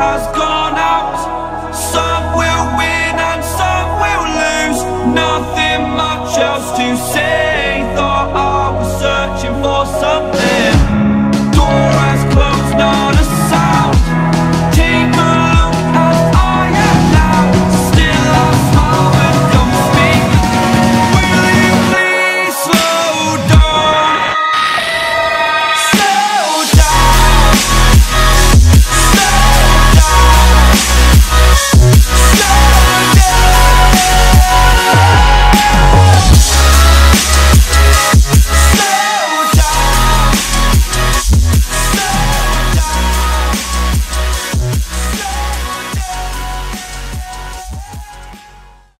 has gone out. Some will win and some will lose. Nothing much else to say. Thought I was searching for something.